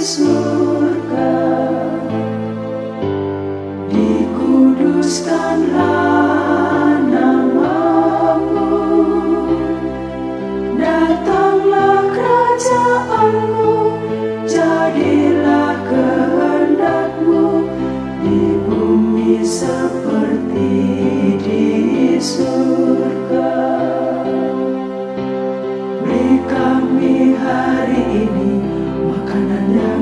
surga. Dikuduskanlah namamu. Datanglah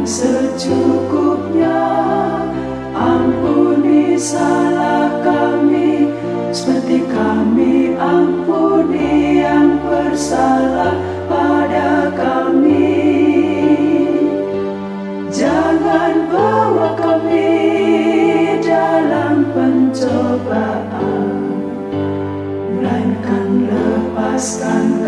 secukupnya Ampuni salah kami. Seperti kami ampuni yang bersalah pada kami. Jangan bawa kami dalam pencobaan Melainkan lepaskan